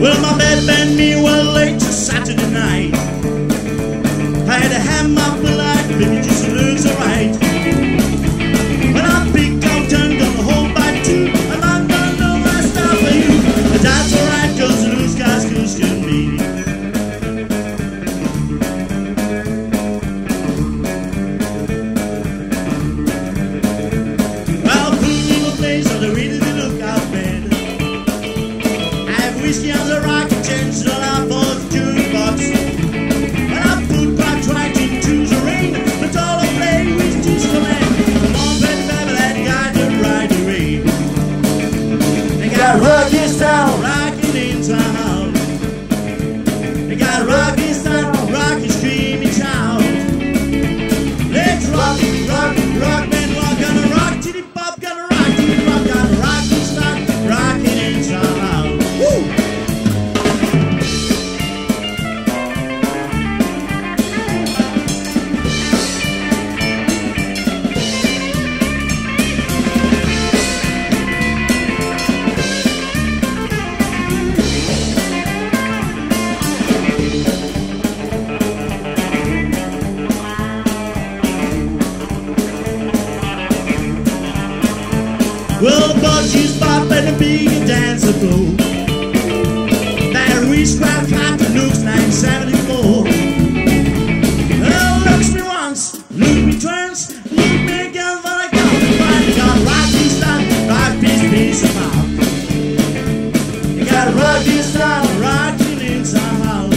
Well, my bed and me were late to Saturday night. I had a hammer full got rugged Well, Budgie's pop and the big dancer flow. That witchcraft cat that looks 974. Oh, looks me once, look me twice, look me again, but I got to find. Got rock this time, rock this piece of out. You gotta rock this time, rock it inside out.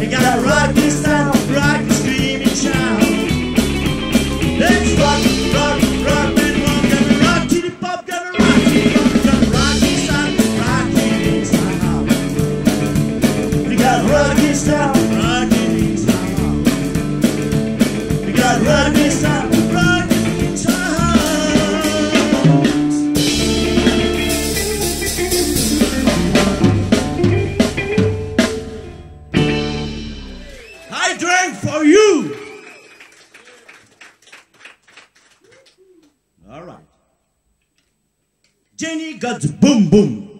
You gotta rock Drank for you. All right. Jenny got boom boom.